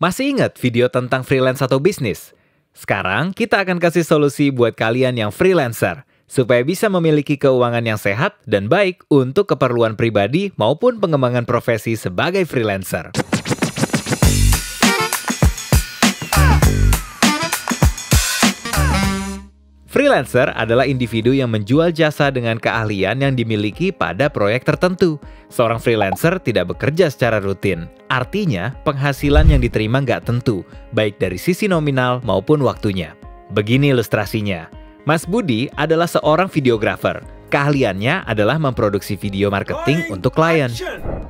Masih ingat video tentang freelance atau bisnis? Sekarang kita akan kasih solusi buat kalian yang freelancer supaya bisa memiliki keuangan yang sehat dan baik untuk keperluan pribadi maupun pengembangan profesi sebagai freelancer. Freelancer adalah individu yang menjual jasa dengan keahlian yang dimiliki pada proyek tertentu. Seorang freelancer tidak bekerja secara rutin. Artinya, penghasilan yang diterima nggak tentu, baik dari sisi nominal maupun waktunya. Begini ilustrasinya. Mas Budi adalah seorang videografer. Keahliannya adalah memproduksi video marketing untuk klien.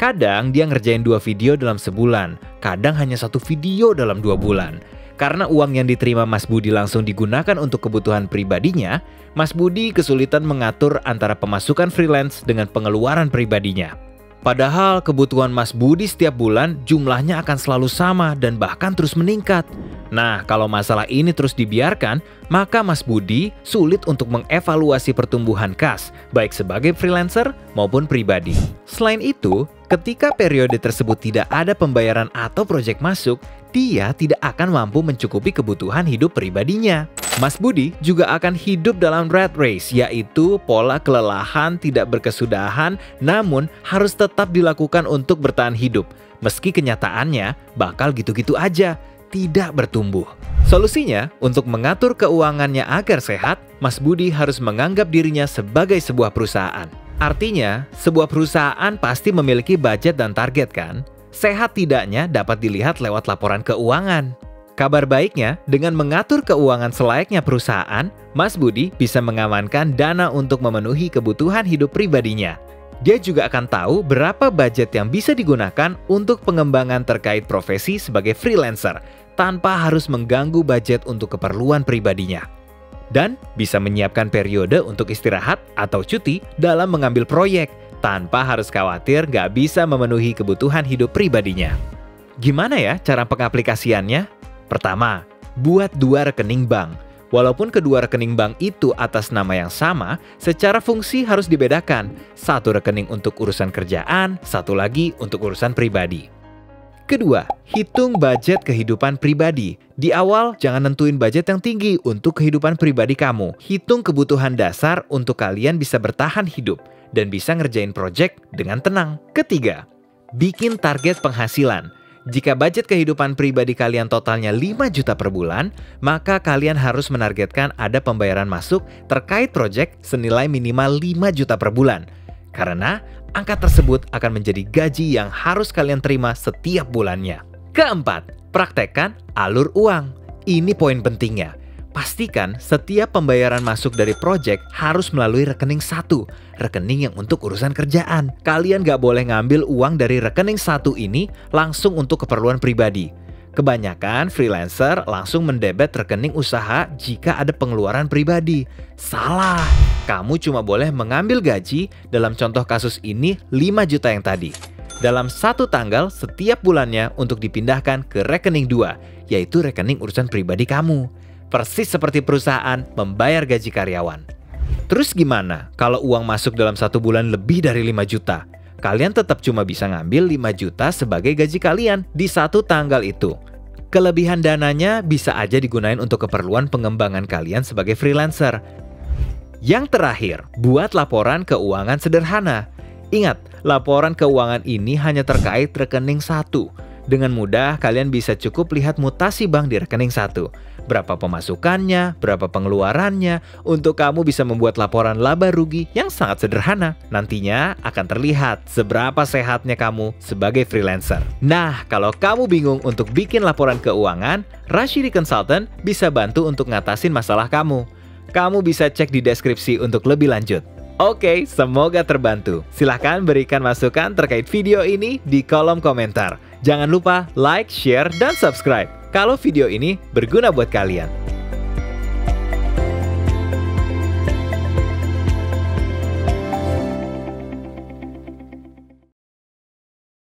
Kadang dia ngerjain dua video dalam sebulan, kadang hanya satu video dalam dua bulan. Karena uang yang diterima Mas Budi langsung digunakan untuk kebutuhan pribadinya, Mas Budi kesulitan mengatur antara pemasukan freelance dengan pengeluaran pribadinya. Padahal kebutuhan Mas Budi setiap bulan jumlahnya akan selalu sama dan bahkan terus meningkat. Nah, kalau masalah ini terus dibiarkan, maka Mas Budi sulit untuk mengevaluasi pertumbuhan kas, baik sebagai freelancer maupun pribadi. Selain itu, ketika periode tersebut tidak ada pembayaran atau proyek masuk, dia tidak akan mampu mencukupi kebutuhan hidup pribadinya. Mas Budi juga akan hidup dalam rat race, yaitu pola kelelahan tidak berkesudahan namun harus tetap dilakukan untuk bertahan hidup. Meski kenyataannya bakal gitu-gitu aja, tidak bertumbuh. Solusinya, untuk mengatur keuangannya agar sehat, Mas Budi harus menganggap dirinya sebagai sebuah perusahaan. Artinya, sebuah perusahaan pasti memiliki budget dan target kan? Sehat tidaknya dapat dilihat lewat laporan keuangan. Kabar baiknya, dengan mengatur keuangan selayaknya perusahaan, Mas Budi bisa mengamankan dana untuk memenuhi kebutuhan hidup pribadinya. Dia juga akan tahu berapa budget yang bisa digunakan untuk pengembangan terkait profesi sebagai freelancer, tanpa harus mengganggu budget untuk keperluan pribadinya. Dan bisa menyiapkan periode untuk istirahat atau cuti dalam mengambil proyek, tanpa harus khawatir nggak bisa memenuhi kebutuhan hidup pribadinya. Gimana ya cara pengaplikasiannya? Pertama, buat dua rekening bank. Walaupun kedua rekening bank itu atas nama yang sama, secara fungsi harus dibedakan. Satu rekening untuk urusan kerjaan, satu lagi untuk urusan pribadi. Kedua, hitung budget kehidupan pribadi. Di awal, jangan nentuin budget yang tinggi untuk kehidupan pribadi kamu. Hitung kebutuhan dasar untuk kalian bisa bertahan hidup dan bisa ngerjain project dengan tenang. Ketiga, bikin target penghasilan. Jika budget kehidupan pribadi kalian totalnya 5 juta per bulan, maka kalian harus menargetkan ada pembayaran masuk terkait project senilai minimal 5 juta per bulan. Karena angka tersebut akan menjadi gaji yang harus kalian terima setiap bulannya. Keempat, praktekkan alur uang. Ini poin pentingnya. Pastikan setiap pembayaran masuk dari project harus melalui rekening satu, rekening yang untuk urusan kerjaan. Kalian gak boleh ngambil uang dari rekening satu ini langsung untuk keperluan pribadi. Kebanyakan freelancer langsung mendebet rekening usaha jika ada pengeluaran pribadi. Salah, kamu cuma boleh mengambil gaji dalam contoh kasus ini 5 juta yang tadi. Dalam satu tanggal setiap bulannya untuk dipindahkan ke rekening dua, yaitu rekening urusan pribadi kamu persis seperti perusahaan membayar gaji karyawan. Terus gimana kalau uang masuk dalam satu bulan lebih dari 5 juta? Kalian tetap cuma bisa ngambil 5 juta sebagai gaji kalian di satu tanggal itu. Kelebihan dananya bisa aja digunain untuk keperluan pengembangan kalian sebagai freelancer. Yang terakhir, buat laporan keuangan sederhana. Ingat, laporan keuangan ini hanya terkait rekening satu. Dengan mudah, kalian bisa cukup lihat mutasi bank di rekening satu berapa pemasukannya, berapa pengeluarannya, untuk kamu bisa membuat laporan laba rugi yang sangat sederhana. Nantinya akan terlihat seberapa sehatnya kamu sebagai freelancer. Nah, kalau kamu bingung untuk bikin laporan keuangan, Rashidi Consultant bisa bantu untuk ngatasin masalah kamu. Kamu bisa cek di deskripsi untuk lebih lanjut. Oke, semoga terbantu. Silahkan berikan masukan terkait video ini di kolom komentar. Jangan lupa like, share, dan subscribe kalau video ini berguna buat kalian.